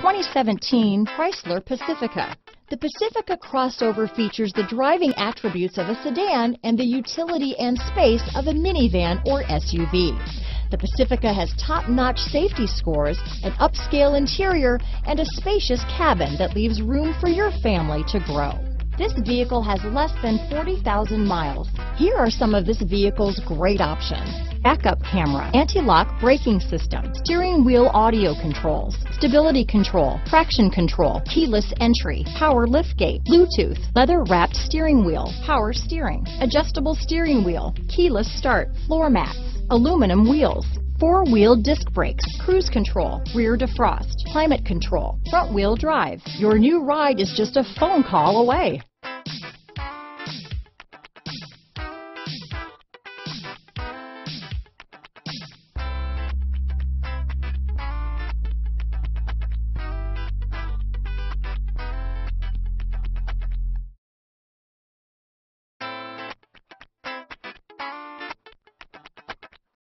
2017 Chrysler Pacifica. The Pacifica crossover features the driving attributes of a sedan and the utility and space of a minivan or SUV. The Pacifica has top-notch safety scores, an upscale interior, and a spacious cabin that leaves room for your family to grow. This vehicle has less than 40,000 miles. Here are some of this vehicle's great options. Backup camera, anti-lock braking system, steering wheel audio controls, stability control, traction control, keyless entry, power liftgate, Bluetooth, leather wrapped steering wheel, power steering, adjustable steering wheel, keyless start, floor mats, aluminum wheels, four-wheel disc brakes, cruise control, rear defrost, climate control, front wheel drive. Your new ride is just a phone call away.